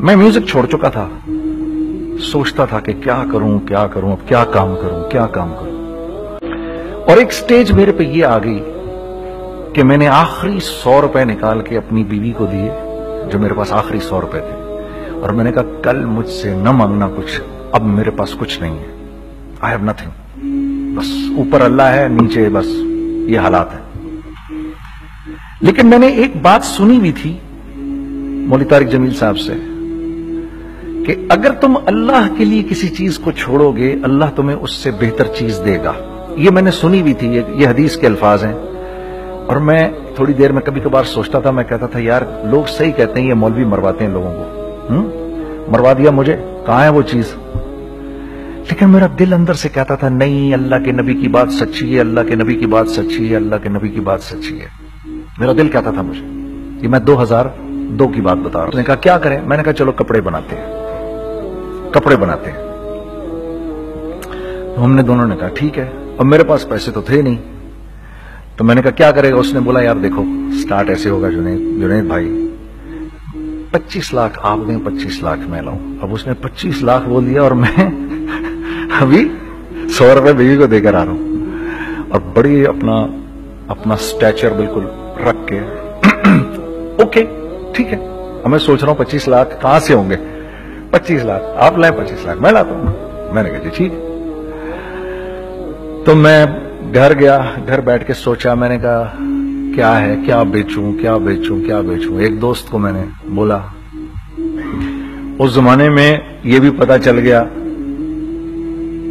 मैं म्यूज़िक छोड़ चुका था। सोचता था कि क्या करूँ क्या करूँ, अब क्या काम करूँ, क्या काम करूँ। और एक स्टेज मेरे पे ये आ गई कि मैंने आखिरी सौ रुपए निकाल के अपनी बीवी को दिए, जो मेरे पास आखिरी सौ रुपए थे। और मैंने कहा, कल मुझसे न मांगना कुछ, अब मेरे पास कुछ नहीं है। आई हैव नथिंग बस, ऊपर अल्लाह है, नीचे बस, ये हालात है। लेकिन मैंने एक बात सुनी भी थी मौली तारिक जमील साहब से। कि अगर तुम अल्लाह के लिए किसी चीज़ को छोड़ोगे अल्लाह तुम्हें उससे बेहतर चीज़ देगा। ये मैंने सुनी भी थी ये, ये हदीस के अल्फाज हैं। और मैं थोड़ी देर में कभी कभार सोचता था मैं कहता था यार लोग सही कहते हैं ये मौलवी मरवाते हैं लोगों को। हुँ? मरवा दिया मुझे? कहा है वो चीज़? लेकिन मेरा दिल अंदर से कहता था नहीं अल्लाह के नबी की बात सच्ची है अल्लाह के नबी की बात सच्ची है अल्लाह के नबी की बात सच्ची है। मेरा दिल कहता था मुझे ये मैं 2002 की बात बता रहा हूँ। कहा क्या करें? मैंने कहा चलो कपड़े बनाते हैं। कपड़े बनाते हैं। तो हमने दोनों ने कहा, ठीक है, अब मेरे पास पैसे तो थे नहीं। तो मैंने कहा, क्या करेगा? उसने बोला, यार देखो, स्टार्ट ऐसे होगा, जुनेद जुनेद भाई। 25 लाख, आप दें 25 लाख मैं लाऊं। अब उसने 25 लाख बोल दिया और मैं अभी सौ रुपए बीवी को देकर आ रहा हूँ। और बड़ी अपना अपना स्टैचर बिल्कुल रख के ओके, ठीक है। अब मैं सोच रहा हूँ पच्चीस लाख कहाँ से होंगे? पच्चीस लाख। आप लाए पच्चीस लाख। मैं लाता हूँ। मैंने कहा, जी, ठीक तो मैं घर गया, घर बैठ के सोचा, मैंने कहा, क्या है? क्या बेचूं? क्या बेचूं? क्या बेचूं? एक दोस्त को मैंने बोला। उस जमाने में ये भी पता चल गया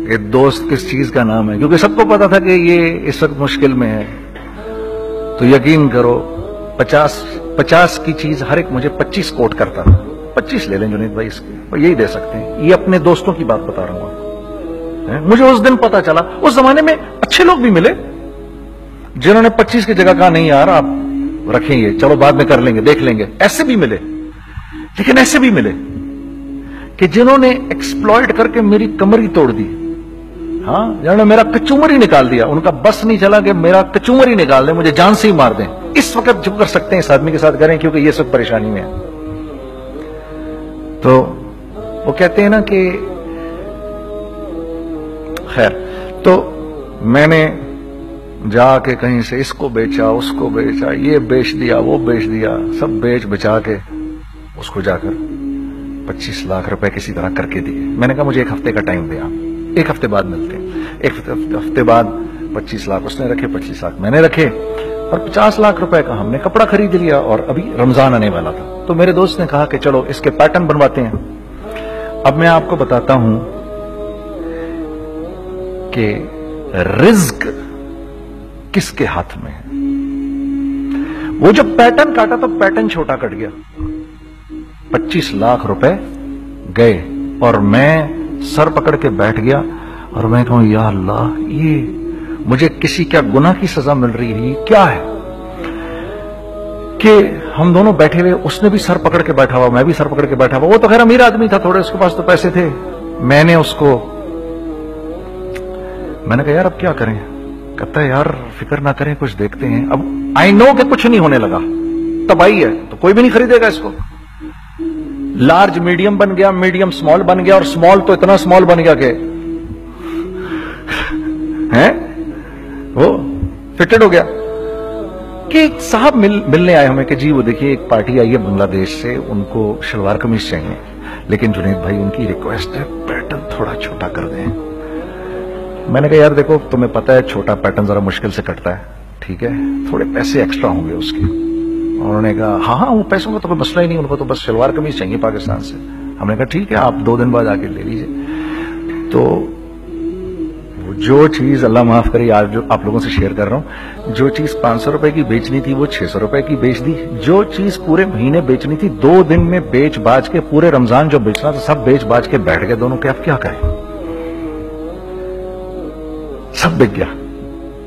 कि दोस्त किस चीज़ का नाम है, क्योंकि सबको पता था कि ये इस वक्त मुश्किल में है। तो यकीन करो, पचास पचास की चीज़ हर एक मुझे पच्चीस कोट करता था। पच्चीस ले लें जुनीद भाई इसके यही दे सकते हैं। ये अपने दोस्तों की बात बता रहा हूँ मुझे उस दिन पता चला, उस जमाने में अच्छे लोग भी मिले, जिन्होंने पच्चीस की जगह कहा, नहीं यार, आप रखेंगे, चलो बाद में कर लेंगे, देख लेंगे। ऐसे भी मिले, लेकिन ऐसे भी मिले कि जिन्होंने एक्सप्लॉयड करके मेरी कमर तोड़ दी। हाँ जिन्होंने मेरा कचूमर ही निकाल दिया, उनका बस नहीं चला कि मेरा कचूमर ही निकाल दे, मुझे जान से ही मार दें। इस वक्त जो कर सकते हैं, इस आदमी के साथ करें, क्योंकि ये सब परेशानी में है। तो वो कहते हैं ना कि, खैर तो मैंने जाके कहीं से इसको बेचा, उसको बेचा, ये बेच दिया, वो बेच दिया, सब बेच बचा के उसको जाकर 25 लाख रुपए किसी तरह करके दिए। मैंने कहा, मुझे एक हफ़्ते का टाइम दिया एक हफ़्ते बाद मिलते हैं। एक हफ़्ते बाद 25 लाख उसने रखे 25 लाख मैंने रखे। और 50 लाख रुपए का हमने कपड़ा खरीद लिया और अभी रमज़ान आने वाला था। तो मेरे दोस्त ने कहा कि चलो, इसके पैटर्न बनवाते हैं। अब मैं आपको बताता हूँ कि रिज्क किसके हाथ में है। वो जब पैटर्न काटा तो पैटर्न छोटा कट गया। 25 लाख रुपए गए और मैं सर पकड़ के बैठ गया और मैं कहूँ, या ये मुझे किसी क्या गुना की सजा मिल रही है? क्या है? कि हम दोनों बैठे हुए, उसने भी सर पकड़ के बैठा हुआ, मैं भी सर पकड़ के बैठा हुआ। वो तो खैर अमीर आदमी था, थोड़े उसके पास तो पैसे थे। मैंने उसको, मैंने कहा, यार, अब क्या करें? कहता है, यार, फ़िक्र ना करें, कुछ देखते हैं। अब आई नो कि कुछ नहीं होने लगा। तबाही है तो कोई भी नहीं खरीदेगा इसको। लार्ज मीडियम बन गया मीडियम स्मॉल बन गया, और स्मॉल तो इतना स्मॉल बन गया कि, हैं? फिटेड हो गया। कि साहब मिल, मिलने आए हमें कि जी वो देखिए एक पार्टी आई है बांग्लादेश से उनको शलवार कमीज चाहिए। लेकिन जुनेद भाई उनकी रिक्वेस्ट है पैटर्न थोड़ा छोटा कर दें। मैंने कहा यार देखो तुम्हें पता है छोटा पैटर्न जरा मुश्किल से कटता है। ठीक है? थोड़े पैसे एक्स्ट्रा होंगे उसके। उन्होंने कहा हाँ हाँ वो पैसों का तो कोई मसला ही नहीं उनको तो बस शलवार कमीज चाहिए पाकिस्तान से। हमने कहा ठीक है आप दो दिन बाद आके ले लीजिए। तो जो चीज़ अल्लाह माफ़ करे, आज जो आप लोगों से शेयर कर रहा हूँ, जो चीज़ पाँच सौ रुपए की बेचनी थी, वो छह सौ रुपए की बेच दी। जो चीज़ पूरे महीने बेचनी थी, दो दिन में बेच बाज के, पूरे रमज़ान जो बेचना था, सब बेच बाज के बैठ गए दोनों के। अब क्या करें? सब बिक गया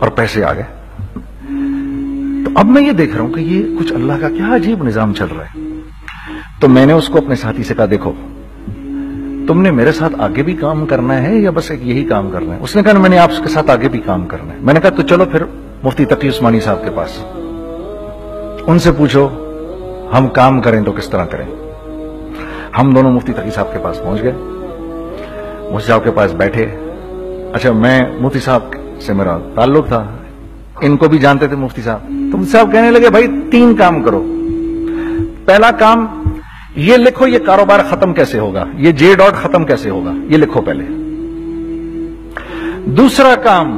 और पैसे आ गए। तो अब मैं ये देख रहा हूँ कि ये कुछ अल्लाह का क्या अजीब निज़ाम चल रहा है। तो मैंने उसको अपने साथी से कहा, देखो तुमने मेरे साथ आगे भी काम करना है या बस एक यही काम करना है? उसने कहा मैंने आपके साथ आगे भी काम करना है। मैंने कहा तो चलो फिर, मुफ्ती तकी उस्मानी साहब के पास। उनसे पूछो, हम काम करें तो किस तरह करें? हम दोनों मुफ्ती तकी साहब के पास पहुँच गए। मुफ्ती साहब के पास बैठे। अच्छा मैं मुफ्ती साहब से मेरा ताल्लुक था। इनको भी जानते थे मुफ्ती साहब। तो मुफ्ती साहब कहने लगे, भाई, तीन काम करो। पहला काम ये लिखो ये कारोबार खत्म कैसे होगा? ये जे डॉट खत्म कैसे होगा? ये लिखो पहले। दूसरा काम,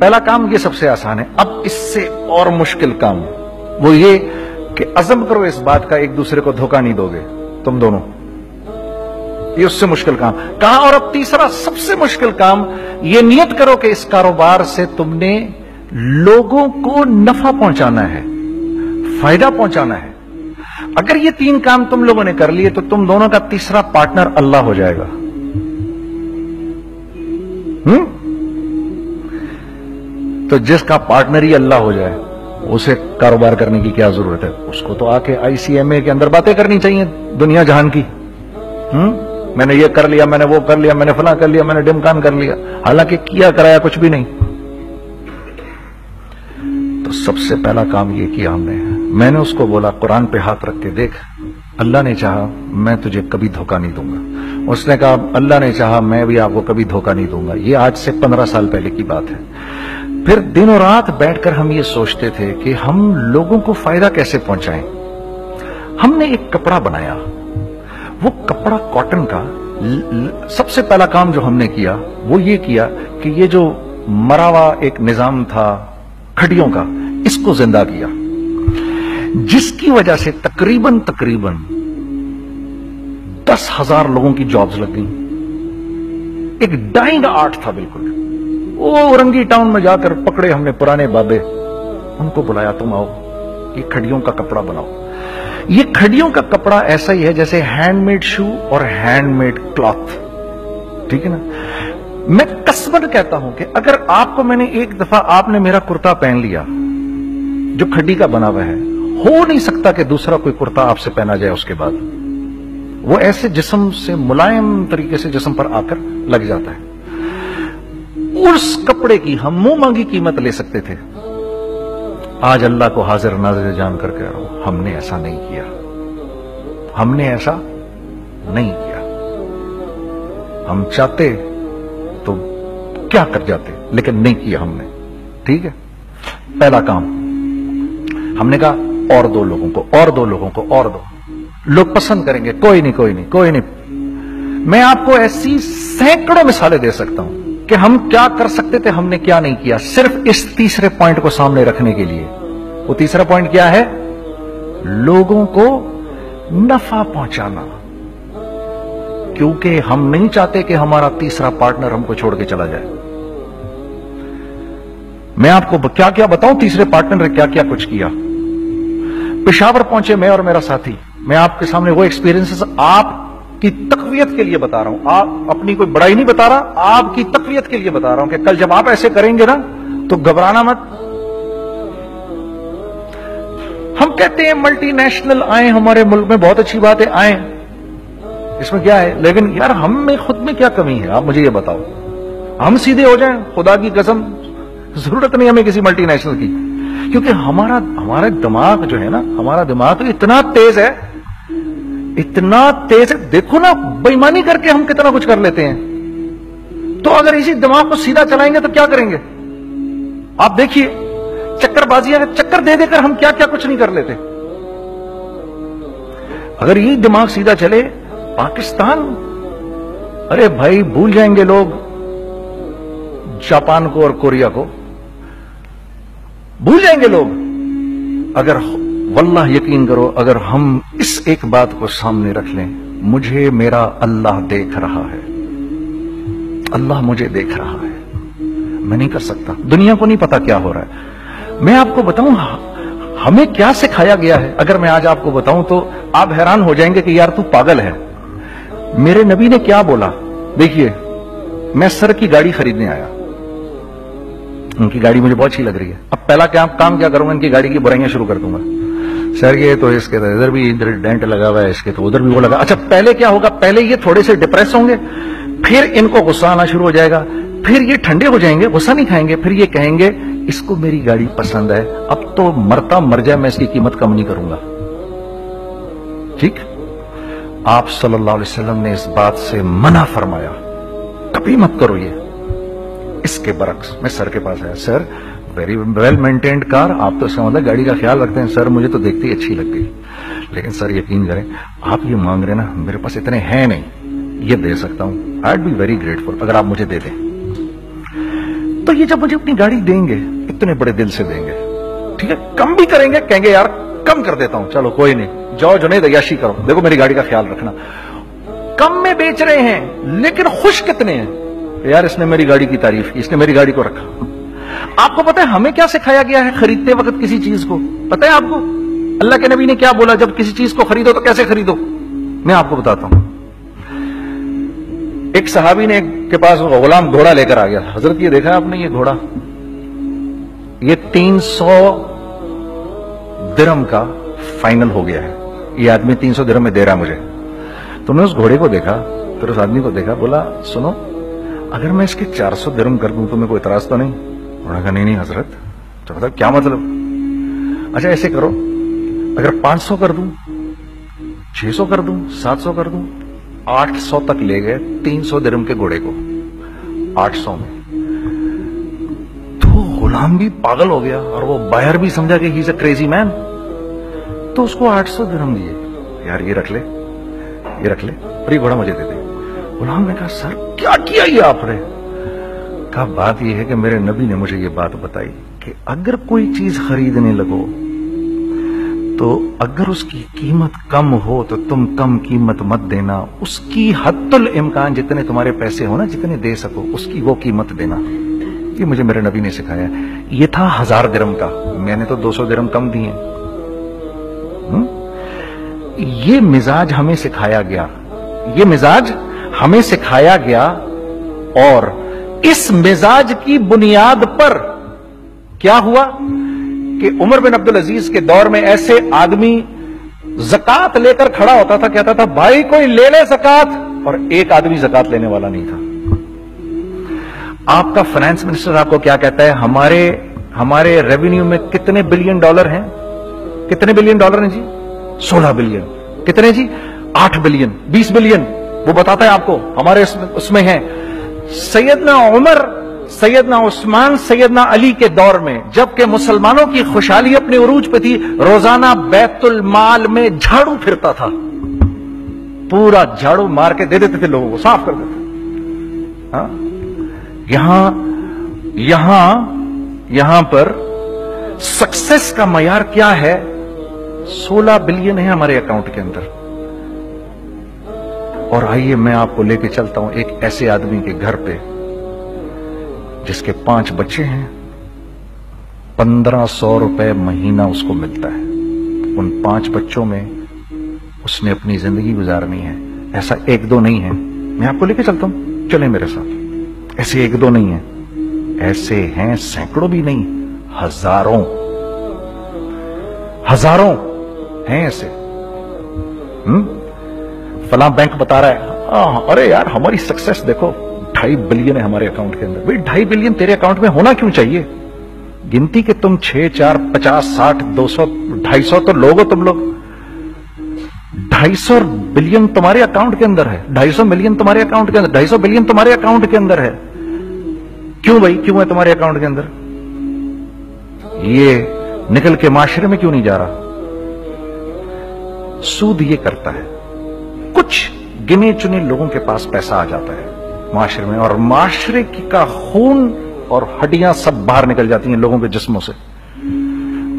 पहला काम ये सबसे आसान है। अब इससे और मुश्किल काम। वो ये कि अजम करो इस बात का, एक दूसरे को धोखा नहीं दोगे। तुम दोनों। ये उससे मुश्किल काम। कहा, और अब तीसरा सबसे मुश्किल काम, ये नियत करो कि इस कारोबार से तुमने लोगों को नफा पहुंचाना है, फ़ायदा पहुंचाना है। अगर ये तीन काम तुम लोगों ने कर लिए तो तुम दोनों का तीसरा पार्टनर अल्लाह हो जाएगा। हम्म तो जिसका पार्टनर ही अल्लाह हो जाए, उसे कारोबार करने की क्या ज़रूरत है? उसको तो आके आईसीएमए के अंदर बातें करनी चाहिए, दुनिया जहान की। हम्म मैंने ये कर लिया, मैंने वो कर लिया, मैंने फला कर लिया, मैंने डिमकान कर लिया। हालाँकि किया कराया कुछ भी नहीं। तो सबसे पहला काम ये किया हमने। मैंने उसको बोला, कुरान पे हाथ रख के देख। अल्लाह ने चाहा, मैं तुझे कभी धोखा नहीं दूँगा। उसने कहा, अल्लाह ने चाहा, मैं भी आपको कभी धोखा नहीं दूँगा। ये आज से पंद्रह साल पहले की बात है। फिर दिनों रात बैठकर हम ये सोचते थे कि हम लोगों को फ़ायदा कैसे पहुंचाएँ। हमने एक कपड़ा बनाया। वो कपड़ा कॉटन का सबसे पहला काम जो हमने किया, वो ये किया कि ये जो मरावा एक निज़ाम था खड़ियों का, इसको ज़िंदा किया। जिसकी वजह से तकरीबन तकरीबन दस हज़ार लोगों की जॉब्स लग गई। एक डाइंग आर्ट था बिल्कुल। वो औरंगी टाउन में जाकर पकड़े हमने पुराने बाबे। उनको बुलाया, तुम आओ, ये खड़ियों का कपड़ा बनाओ। ये खड़ियों का कपड़ा ऐसा ही है जैसे हैंडमेड शू और हैंडमेड क्लॉथ ठीक है ना? मैं कसमन कहता हूँ कि अगर आपको मैंने एक दफ़ा आपने मेरा कुर्ता पहन लिया, जो खड्डी का बना हुआ है हो नहीं सकता कि दूसरा कोई कुर्ता आपसे पहना जाए उसके बाद। वो ऐसे जिसम से मुलायम तरीके से जिसम पर आकर लग जाता है। उस कपड़े की हम मुँह मांगी कीमत ले सकते थे। आज अल्लाह को हाजिर नाजिर जानकर कह रहा हूँ, हमने ऐसा नहीं किया। हमने ऐसा नहीं किया। हम चाहते तो क्या कर जाते, लेकिन नहीं किया हमने। ठीक है? पहला काम। हमने कहा और दो लोगों को, और दो लोगों को, और दो। लोग पसंद करेंगे, कोई नहीं कोई नहीं कोई नहीं। मैं आपको ऐसी सैकड़ों मिसालें दे सकता हूँ कि हम क्या कर सकते थे, हमने क्या नहीं किया, सिर्फ़ इस तीसरे पॉइंट को सामने रखने के लिए। वो तीसरा पॉइंट क्या है? लोगों को नफा पहुंचाना। क्योंकि हम नहीं चाहते कि हमारा तीसरा पार्टनर हमको छोड़ के चला जाए। मैं आपको क्या क्या बताऊँ? तीसरे पार्टनर ने क्या क्या कुछ किया? पिशावर पहुँचे मैं और मेरा साथी। मैं आपके सामने वो एक्सपीरियंसेस आपकी तकवीत के लिए बता रहा हूँ। आप अपनी कोई बड़ाई नहीं बता रहा, आपकी तकवीत के लिए बता रहा हूँ कि कल जब आप ऐसे करेंगे ना तो घबराना मत। हम कहते हैं मल्टीनेशनल आए हमारे मुल्क में, बहुत अच्छी बात है आए। इसमें क्या है? लेकिन यार, हम में खुद में क्या कमी है? आप मुझे ये बताओ। हम सीधे हो जाएँ, खुदा की कसम, ज़रूरत नहीं हमें किसी मल्टीनेशनल की। क्योंकि हमारा हमारा दिमाग जो है ना, हमारा दिमाग तो इतना तेज है, इतना तेज है, देखो ना, बेईमानी करके हम कितना कुछ कर लेते हैं। तो अगर इसी दिमाग को सीधा चलाएँगे तो क्या करेंगे? आप देखिए, चक्करबाजियाँ चक्कर दे देकर हम क्या क्या कुछ नहीं कर लेते। अगर ये दिमाग सीधा चले, पाकिस्तान, अरे भाई, भूल जाएँगे लोग, जापान को और कोरिया को। भूल जाएँगे लोग। अगर वल्लाह यकीन करो, अगर हम इस एक बात को सामने रख लें, मुझे मेरा अल्लाह देख रहा है। अल्लाह मुझे देख रहा है। मैं नहीं कर सकता। दुनिया को नहीं पता क्या हो रहा है। मैं आपको बताऊँ हमें क्या सिखाया गया है? अगर मैं आज आपको बताऊँ तो आप हैरान हो जाएँगे कि यार तू पागल है। मेरे नबी ने क्या बोला? देखिए, मैं सर की गाड़ी खरीदने आया। उनकी गाड़ी मुझे बहुत अच्छी लग रही है। अब पहला क्या काम क्या करूँगा? इनकी गाड़ी की बुराइयाँ शुरू कर दूँगा। सर, ये तो इसके तो इधर भी इधर डेंट लगा हुआ है, इसके तो उधर भी वो लगा। अच्छा पहले क्या होगा? पहले ये थोड़े से डिप्रेस होंगे, फिर इनको गुस्सा आना शुरू हो जाएगा, फिर ये ठंडे हो जाएँगे, गुस्सा नहीं खाएँगे, फिर ये कहेंगे, इसको मेरी गाड़ी पसंद है, अब तो मरता मर जाए, मैं इसकी कीमत कम नहीं करूँगा। ठीक? आप सल्लल्लाहु अलैहि वसल्लम ने इस बात से मना फरमाया। कभी मत करो ये। इसके बरक्स मैं सर के पास आया sir very well maintained car आप तो समझ मतलब गाड़ी का ख्याल रखते हैं। सर, मुझे तो देखते ही अच्छी लग गई लेकिन सर, यकीन करें, आप ये मांग रहे ना, मेरे पास इतने हैं नहीं। ये दे सकता हूँ। आई बी वेरी ग्रेटफुल अगर आप मुझे दे दें। तो ये जब मुझे अपनी गाड़ी देंगे, इतने बड़े दिल से देंगे। ठीक है, कम भी करेंगे, कहेंगे, यार, कम कर देता हूँ। चलो, कोई नहीं। जाओ जो नहीं दयाशी करो। देखो, मेरी गाड़ी का ख्याल रखना। कम में बेच रहे हैं, लेकिन खुश कितने हैं? यार, इसने मेरी गाड़ी की तारीफ़ की, इसने मेरी गाड़ी को रखा। आपको पता है, हमें क्या सिखाया गया है खरीदते वक्त किसी चीज़ को? पता है आपको? अल्लाह के नबी ने क्या बोला, जब किसी चीज़ को खरीदो तो कैसे खरीदो? मैं आपको बताता हूँ। एक सहाबी ने के पास गुलाम घोड़ा लेकर आ गया। हज़रत, ये देखा आपने ये घोड़ा? ये तीन सौ दिरम का फाइनल हो गया है। ये आदमी तीन सौ दिरम में दे रहा मुझे। तुमने उस घोड़े को देखा, फिर उस आदमी को देखा, बोला, सुनो अगर मैं इसके चार सौ दिरम कर दूँ तुम्हें कोई इतराज तो नहीं? उन्होंने कहा नहीं नहीं, हज़रत तो मतलब क्या मतलब? अच्छा ऐसे करो। अगर 500 कर दूँ 600 कर दूँ 700 कर दूँ 800 तक ले गए 300 दिरम के घोड़े को 800 में। तो गुलाम भी पागल हो गया और वो बाहर भी समझा कि ही अ क्रेजी मैन तो उसको 800 दिरम दिए। यार, ये रख ले, ये रख ले, और ये घोड़ा मुझे दे दे। गुलाम ने कहा, सर क्या किया ये आपने? कहा बात यह है कि मेरे नबी ने मुझे ये बात बताई कि अगर कोई चीज़ खरीदने लगो तो अगर उसकी कीमत कम हो तो तुम कम कीमत मत देना। उसकी हत्तुल इम्कान जितने तुम्हारे पैसे हो ना, जितने दे सको, उसकी वो कीमत देना। ये मुझे मेरे नबी ने सिखाया। ये था हज़ार दिरम का। मैंने तो 200 दिरम कम दिए। हम्म? ये मिजाज हमें सिखाया गया। ये मिजाज हमें सिखाया गया और इस मिजाज की बुनियाद पर क्या हुआ कि उमर बिन अब्दुल अज़ीज़ के दौर में ऐसे आदमी जक़ात लेकर खड़ा होता था, कहता था, भाई, कोई ले ले जक़ात। और एक आदमी जक़ात लेने वाला नहीं था। आपका फाइनेंस मिनिस्टर आपको क्या कहता है? हमारे हमारे रेवेन्यू में कितने बिलियन डॉलर हैं? कितने बिलियन डॉलर हैं जी? सोलह बिलियन कितने जी? आठ बिलियन बीस बिलियन वो बताता है आपको, हमारे उसमें है, सैयदना उमर, सैयदना उस्मान, सैयदना अली के दौर में, जबकि मुसलमानों की खुशहाली अपने उरूज पे थी, रोज़ाना बैतुल माल में झाड़ू फिरता था। पूरा झाड़ू मार के दे देते थे लोगों को, साफ़ कर देते? यहाँ यहाँ यहाँ पर सक्सेस का मैार क्या है? 16 बिलियन है हमारे अकाउंट के अंदर। और आइए मैं आपको लेके चलता हूँ एक ऐसे आदमी के घर पे, जिसके पाँच बच्चे हैं। पंद्रह सौ रुपए महीना उसको मिलता है। उन पाँच बच्चों में उसने अपनी ज़िंदगी गुजारनी है। ऐसा एक दो नहीं है। मैं आपको लेके चलता हूँ। चले मेरे साथ। ऐसे एक दो नहीं है। ऐसे हैं सैकड़ों भी नहीं। हज़ारों। हज़ारों हैं ऐसे। हम्म? फला बैंक बता रहा है आ, अरे यार हमारी सक्सेस देखो ढाई बिलियन है हमारे अकाउंट के अंदर। भाई ढाई बिलियन तेरे अकाउंट में होना क्यों चाहिए? गिनती के तुम छह चार पचास साठ दो सौ ढाई सौ तो लोग हो तुम लोग। ढाई सौ बिलियन तुम्हारे अकाउंट के अंदर है। ढाई सौ मिलियन तुम्हारे अकाउंट के अंदर ढाई सौ बिलियन तुम्हारे अकाउंट के अंदर है। क्यों भाई क्यों है तुम्हारे अकाउंट के अंदर? ये निकल के माशरे में क्यों नहीं जा रहा? सूद ये करता है। कुछ गिने चुने लोगों के पास पैसा आ जाता है। माशरे में, और माशरे का खून और हड्डियाँ सब बाहर निकल जाती हैं लोगों के जिस्मों से।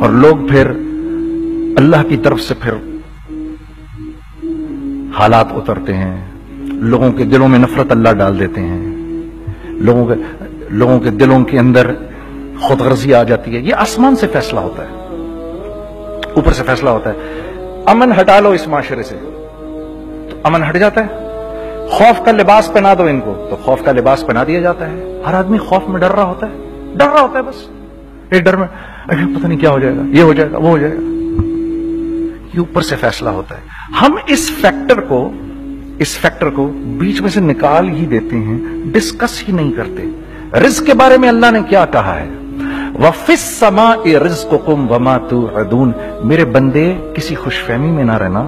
और लोग फिर अल्लाह की तरफ़ से फिर हालात उतरते हैं। लोगों के दिलों में नफरत अल्लाह डाल देते हैं। लोगों के लोगों के दिलों के अंदर खुदगर्जी आ जाती है। ये आसमान से फैसला होता है। ऊपर से फैसला होता है। अमन हटा लो इस माशरे से। अमन हट जाता है। खौफ का लिबास पहना दो इनको। तो खौफ का लिबास पहना दिया जाता है। हर आदमी खौफ में डर रहा होता है। डर रहा होता है बस। एक डर में, अरे पता नहीं क्या हो जाएगा, ये हो जाएगा, वो हो जाएगा। ये ऊपर से फैसला होता है। हम इस फैक्टर को, इस फैक्टर को बीच में से निकाल ही देते हैं डिस्कस ही नहीं करते। रिस्क के बारे में अल्लाह ने क्या कहा है? वफिस समा रिस्क कुम वमा तू अदून मेरे बंदे किसी खुशफहमी में ना रहना।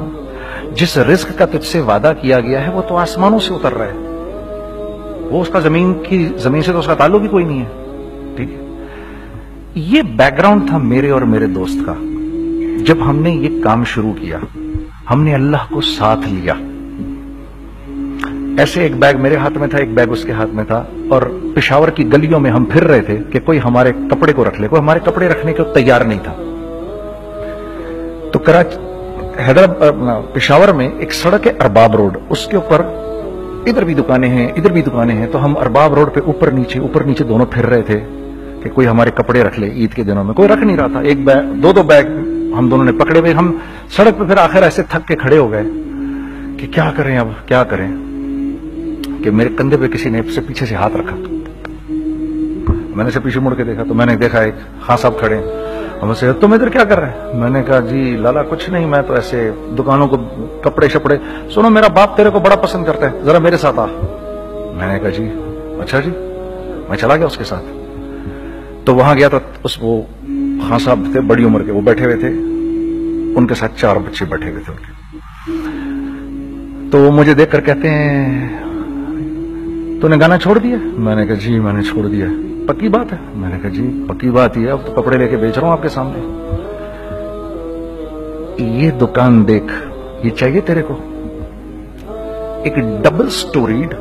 जिस रिस्क का तुझसे वादा किया गया है, वो तो आसमानों से उतर रहा है। वो उसका ज़मीन की, ज़मीन से तो उसका ताल्लुक ही कोई नहीं है। ठीक है? ये बैकग्राउंड था मेरे और मेरे दोस्त का। जब हमने ये काम शुरू किया, हमने अल्लाह को साथ लिया। ऐसे एक बैग मेरे हाथ में था, एक बैग उसके हाथ में था, और पिशावर की गलियों में हम फिर रहे थे कि कोई हमारे कपड़े को रख ले, कोई हमारे कपड़े रखने को तैयार नहीं था। तो कराची हैदराबाद पिशावर में एक सड़क है अरबाब रोड। उसके ऊपर इधर भी दुकानें हैं, इधर भी दुकानें हैं तो हम अरबाब रोड पे ऊपर नीचे ऊपर नीचे दोनों फिर रहे थे कि कोई हमारे कपड़े रख ले ईद के दिनों में। कोई रख नहीं रहा था। एक बैग दो दो बैग हम दोनों ने पकड़े हुए। हम सड़क पे फिर आखिर ऐसे थक के खड़े हो गए कि क्या करें अब, क्या करें? कि मेरे कंधे पे किसी ने से पीछे से हाथ रखा। मैंने से पीछे मुड़ के देखा तो मैंने देखा एक खां साहब खड़े। हमसे तुम इधर क्या कर रहे हैं? मैंने कहा, जी, लाला, कुछ नहीं, मैं तो ऐसे दुकानों को, कपड़े शपड़े, सुनो, मेरा बाप तेरे को बड़ा पसंद करता है, जरा मेरे साथ आ। मैंने कहा, जी अच्छा जी, मैं चला गया उसके साथ। तो वहाँ गया तो उस, वो खां साहब थे, बड़ी उम्र के, वो बैठे हुए थे, उनके साथ चार बच्चे बैठे हुए थे उनके। तो वो मुझे देखकर कहते हैं, तूने गाना छोड़ दिया? मैंने कहा, जी, मैंने छोड़ दिया। पक्की बात है। मैंने कहा जी, पक्की बात ही है। अब तो कपड़े लेके बेच रहा हूँ आपके सामने। ये दुकान देख, ये चाहिए तेरे को? एक डबल स्टोरीड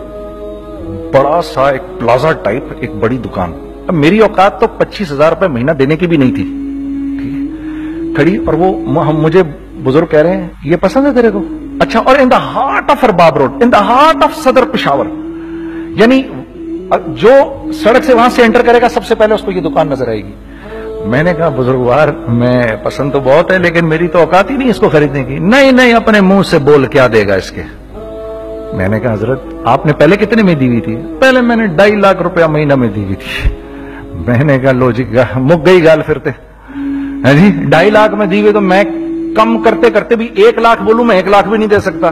बड़ा सा एक प्लाजा टाइप एक बड़ी दुकान। अब मेरी औकात तो पच्चीस हज़ार रुपए महीना देने की भी नहीं थी। खड़ी, और वो हम, मुझे बुज़ुर्ग कह रहे हैं, ये पसंद है तेरे को? अच्छा और in the heart of Arbab road in the heart of Saddar Peshawar यानी जो सड़क से वहाँ से एंटर करेगा, सबसे पहले उसको ये दुकान नज़र आएगी। मैंने कहा, बुजुर्गवार, मैं पसंद तो बहुत है, लेकिन मेरी तो औकात ही नहीं इसको खरीदने की। नहीं नहीं, अपने मुँह से बोल क्या देगा इसके? मैंने कहा, हज़रत, आपने पहले कितने में दी हुई थी? पहले मैंने ढाई लाख रुपया महीना में दी हुई थी। मैंने कहा, लो जी मुक गई गाल फिरते। है जी, ढाई लाख में दी हुई तो मैं कम करते करते भी एक लाख बोलू, मैं एक लाख भी नहीं दे सकता।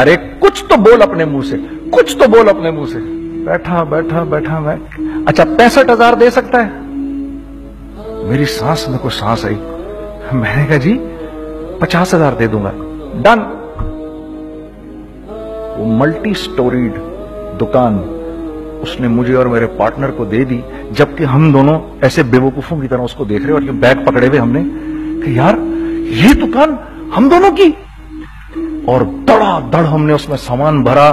अरे, कुछ तो बोल अपने मुँह से, कुछ तो बोल अपने मुँह से। बैठा बैठा बैठा मैं। अच्छा पैंसठ हज़ार दे सकता है? मेरी सांस में कुछ सांस आई। मैंने कहा, जी, पचास हज़ार दे दूँगा। डन वो मल्टी स्टोरीड दुकान, उसने मुझे और मेरे पार्टनर को दे दी, जबकि हम दोनों ऐसे बेवकूफों की तरह उसको देख रहे और ये बैग पकड़े हुए हमने। कि यार, ये दुकान हम दोनों की। और दड़ा दड़ हमने उसमें सामान भरा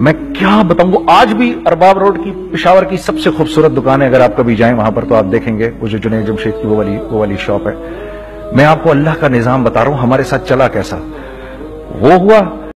मैं क्या बताऊँ? आज भी अरबाब रोड की पिशावर की सबसे खूबसूरत दुकान है अगर आप कभी जाएँ, वहाँ पर तो आप देखेंगे। वो जो जुनेद जमशेद की, वो वाली वो वाली शॉप है। मैं आपको अल्लाह का निज़ाम बता रहा हूँ, हमारे साथ चला कैसा? वो हुआ